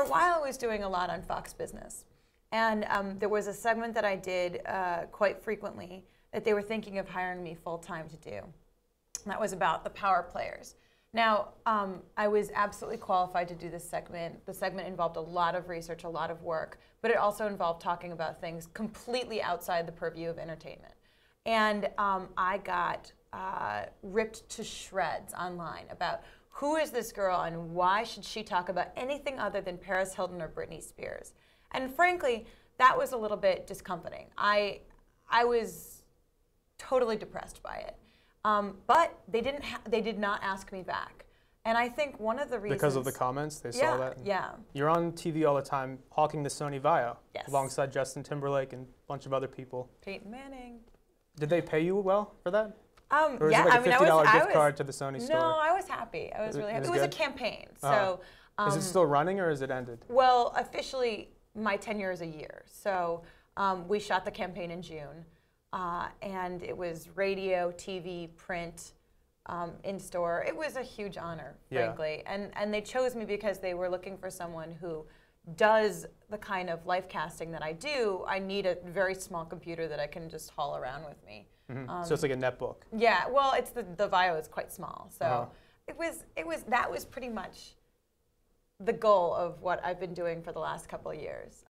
a while, I was doing a lot on Fox Business. And um, there was a segment that I did uh, quite frequently that they were thinking of hiring me full time to do. That was about the power players. Now, um, I was absolutely qualified to do this segment. The segment involved a lot of research, a lot of work, but it also involved talking about things completely outside the purview of entertainment. And um, I got uh, ripped to shreds online about who is this girl and why should she talk about anything other than Paris Hilton or Britney Spears. And frankly, that was a little bit discomforting. I, I was totally depressed by it. Um, but they didn't. Ha- they did not ask me back. And I think one of the reasons Because of the comments, they yeah, saw that. yeah, You're on TV all the time, hawking the Sony Vaio Yes. alongside Justin Timberlake and a bunch of other people. Peyton Manning. Did they pay you well for that? Um, Or is yeah, it like I a mean, fifty I dollar was, gift was, card to the Sony store? No, I was happy. I was It- really it happy. was It was a campaign. Uh-huh. So, um, is it still running or is it ended? well, officially, my tenure is a year. So um, we shot the campaign in June, uh, and it was radio, TV, print, um, in store. It was a huge honor, Yeah. frankly. And and they chose me because they were looking for someone who does the kind of life casting that I do. I need a very small computer that I can just haul around with me. Mhm. Um, so it's like a netbook. Yeah, well, it's the the Vaio is quite small, so Uh-huh. it was it was that was pretty much the goal of what I've been doing for the last couple of years.